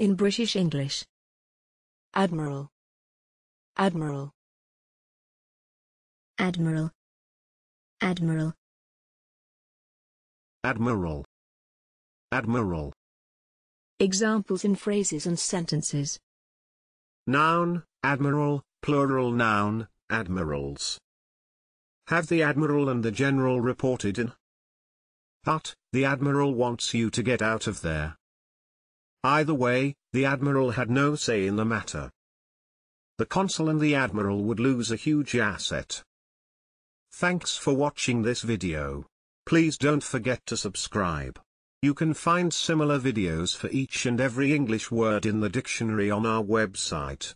In British English. Admiral. Admiral. Admiral. Admiral. Admiral. Admiral. Examples in phrases and sentences. Noun, admiral, plural noun, admirals. Have the admiral and the general reported in? But, the admiral wants you to get out of there. Either way, the admiral had no say in the matter. The consul and the admiral would lose a huge asset. Thanks for watching this video. Please don't forget to subscribe. You can find similar videos for each and every English word in the dictionary on our website.